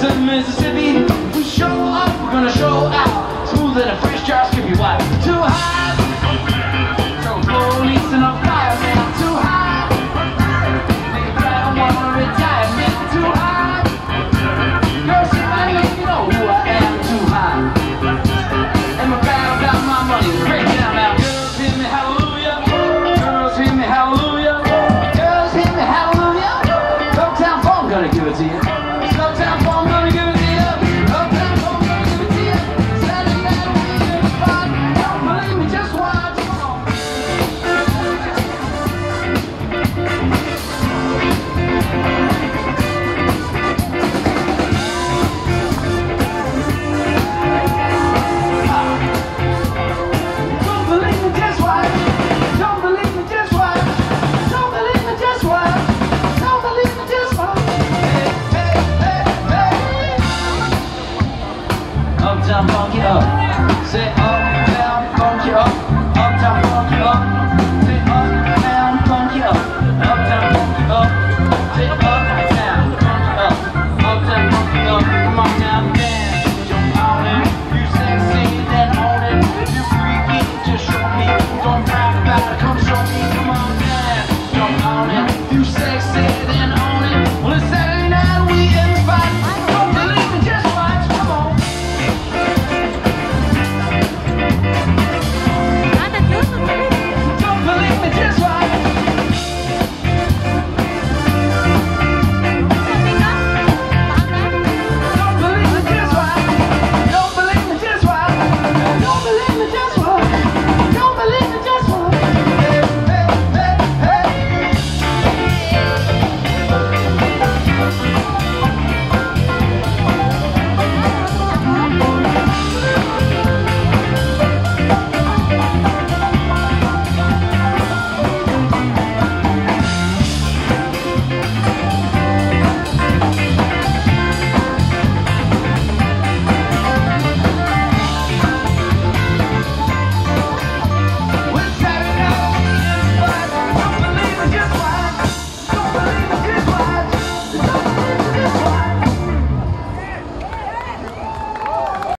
Jackson, Mississippi. Say